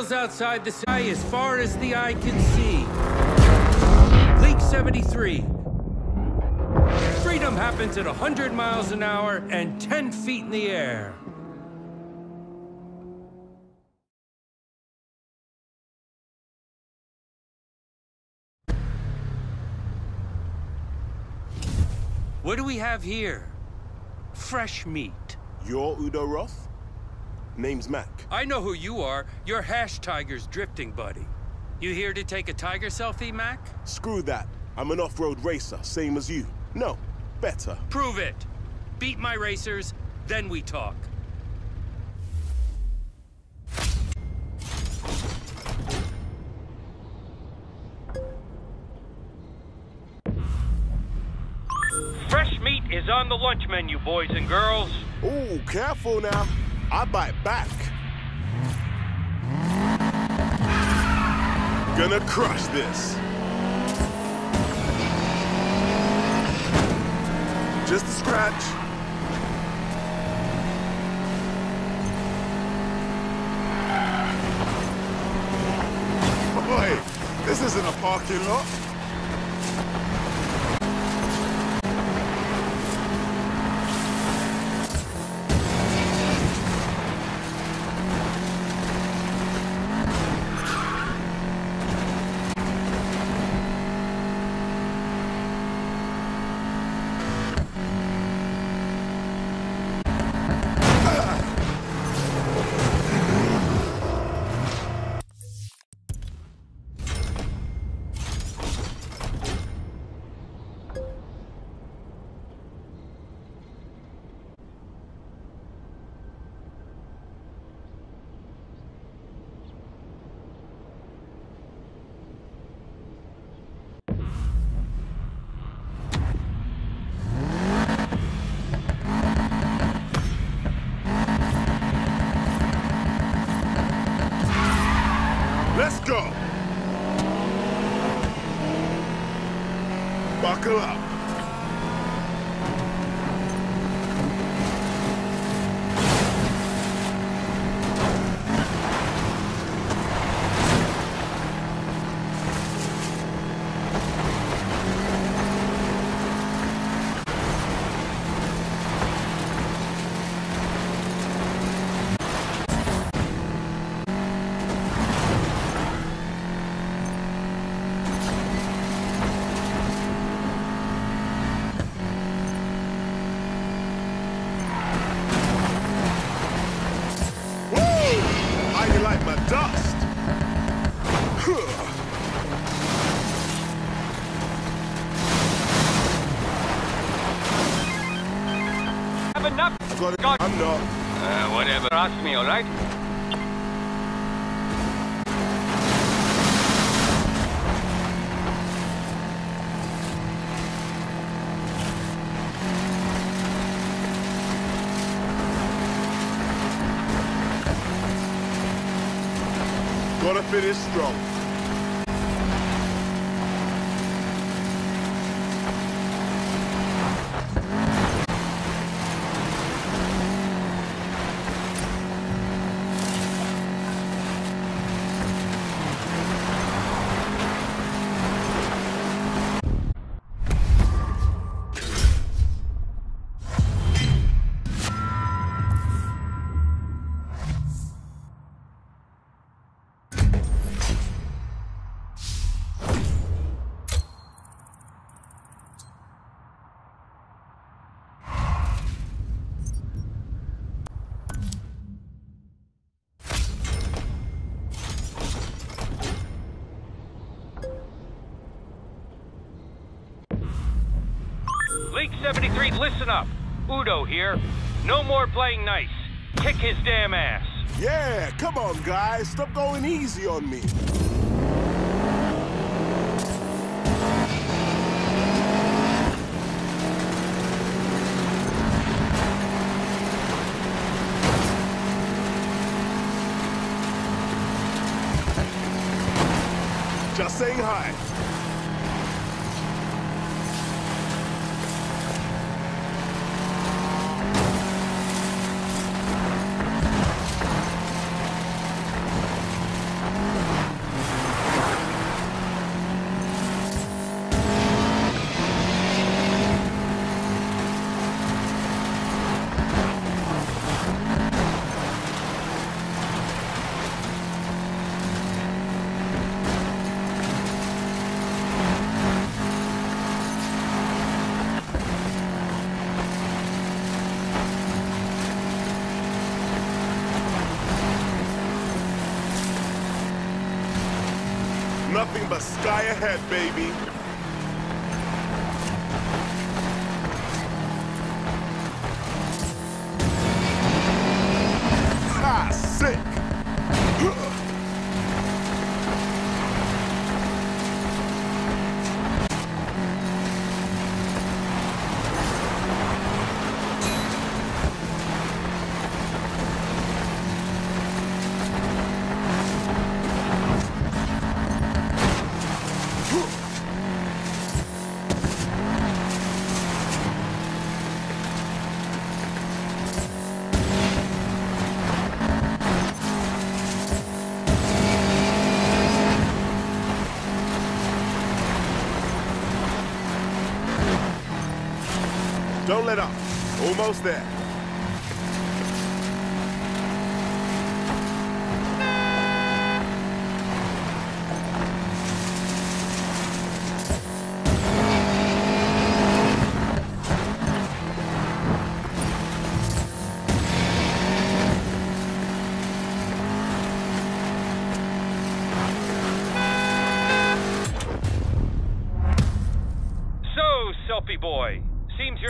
miles outside the sky as far as the eye can see. League 73. Freedom happens at 100 miles an hour and 10 feet in the air. What do we have here? Fresh meat. You're Udo Roth? Name's Mac. I know who you are. You're Hash Tiger's drifting buddy. You here to take a tiger selfie, Mac? Screw that. I'm an off-road racer, same as you. No, better. Prove it. Beat my racers, then we talk. Fresh meat is on the lunch menu, boys and girls. Ooh, careful now. I bite back. Gonna crush this. Just a scratch. Boy, this isn't a parking lot. Have enough. Got it. I'm not. Uh, whatever. Ask me, all right? Gotta finish strong. 73, listen up. Udo here. No more playing nice. Kick his damn ass. Yeah, come on, guys. Stop going easy on me. Nothing but sky ahead, baby. Don't let up. Almost there.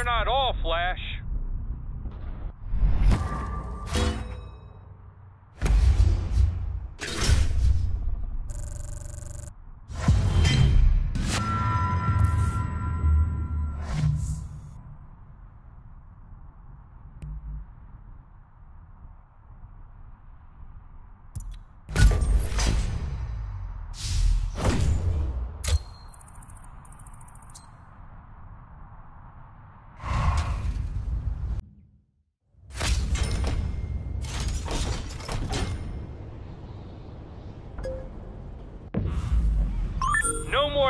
You're not all flash.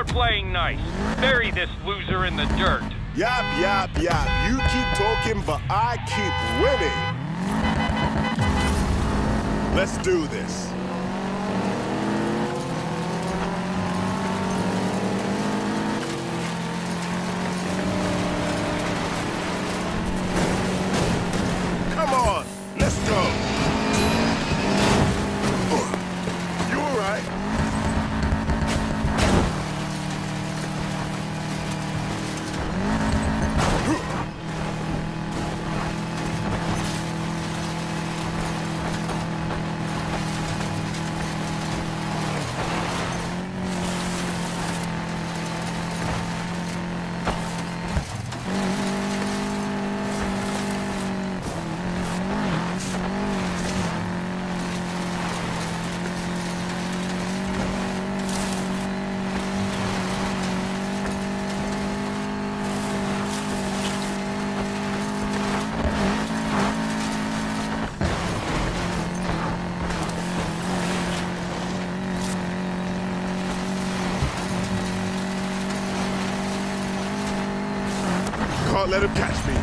No more playing nice. Bury this loser in the dirt. Yap, yap, yap. You keep talking, but I keep winning. Let's do this. Let him catch me.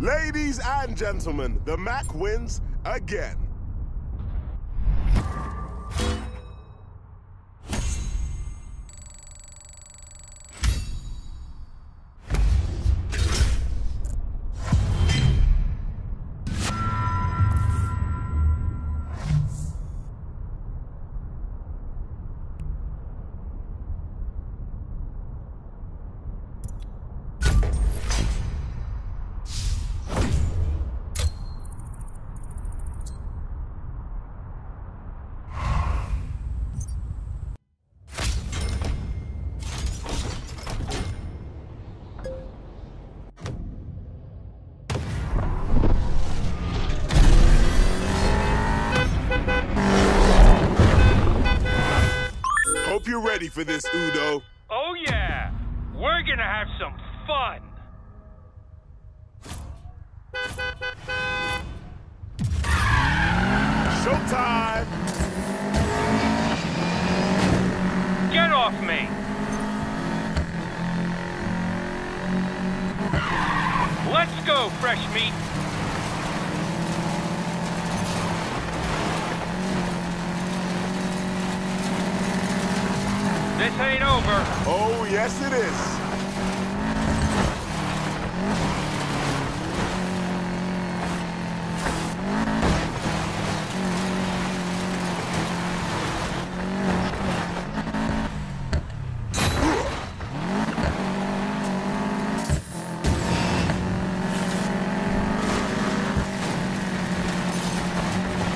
Ladies and gentlemen, the Mac wins again. For this, Udo. Oh, yeah. We're gonna have some fun. Showtime! Get off me. Let's go, fresh meat. This ain't over. Oh, yes it is.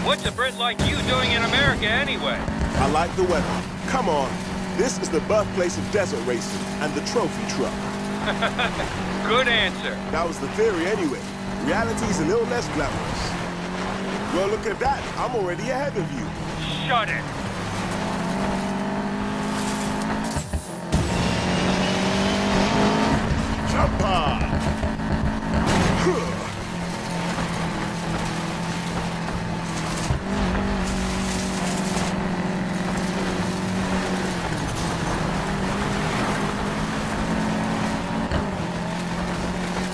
What's a Brit like you doing in America anyway? I like the weather. Come on. This is the birthplace of desert racing and the trophy truck. Good answer. That was the theory anyway. Reality's a little less glamorous. Well, look at that. I'm already ahead of you. Shut it. Jump on!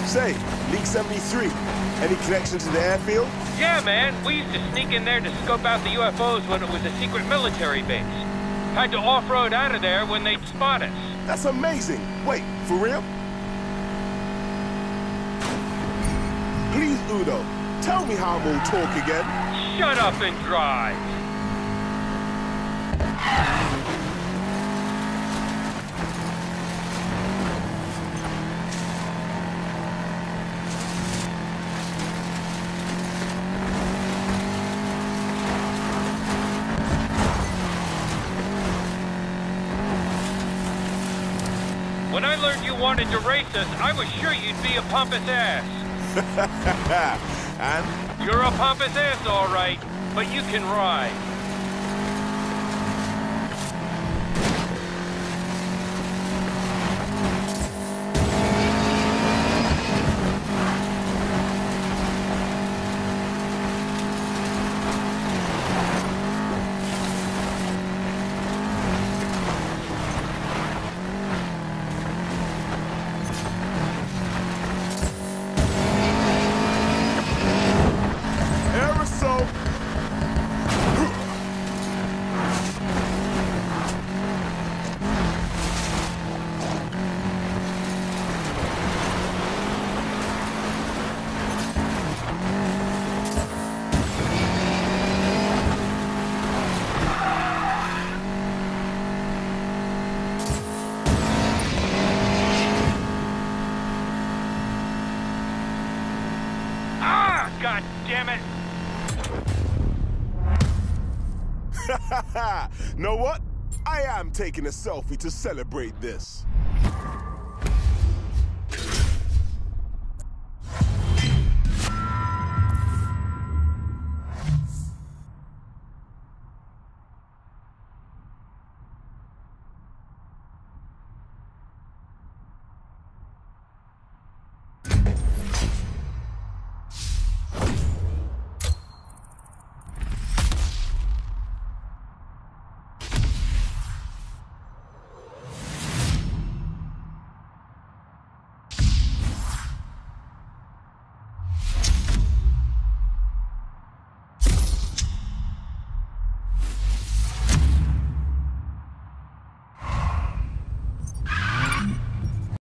Say, League 73, any connection to the airfield? Yeah, man. We used to sneak in there to scope out the UFOs when it was a secret military base. Had to off-road out of there when they'd spot us. That's amazing. Wait, for real? Please, Udo, tell me how I'm on talk again. Shut up and drive. When I learned you wanted to race us, I was sure you'd be a pompous ass. and You're a pompous ass, all right, but you can ride. Damn it! know what? I am taking a selfie to celebrate this.